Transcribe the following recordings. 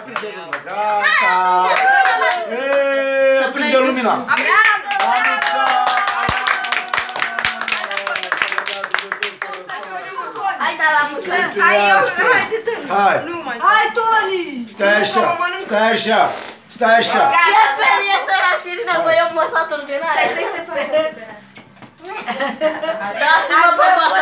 aprinde lumina. Gata! Eee, aprinde lumina. Hai, da, la putere. Hai, eu, hai, de tâni. Hai. Nu mai. Hai, Toni! Stai așa, stai așa. Stai așa. Ce ferietă era Șirina, băi, eu mă satur din aia. Stai, stai, stai, stai. Dați-mă pe bacul.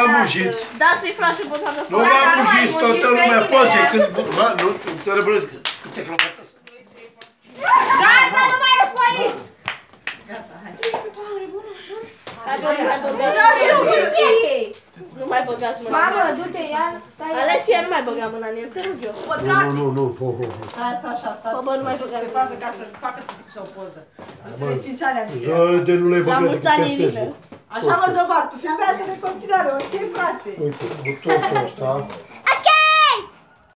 Și afară. Nu vă mujiți. Dați-i frate pe toată Nu fața. vă Dacă nu mai mujiți, toată munciți, lumea pe poze. tine, Când, bă, nu, să răbărăți. Câte clopătă Gata, nu mai ies pe aici. Hai, bă, nu mai băgați Da, și eu mâna. hârtie! Nu mai băgați mâna. Mamă, du-te, ia. stai. Alessia, nu mai băga mâna în el, te rog eu. Nu, nu, nu, ho, ho, ho. Stați așa, stați Bă, bă, nu mai băgați pe față ca să facă să o poză. Înțeleg cinci ani am Ză de nu le-ai La băgat mulți pe ani, Irina. Facebook. Așa mă zăbar, tu filmează în continuare, ok, frate? Uite, butonul ăsta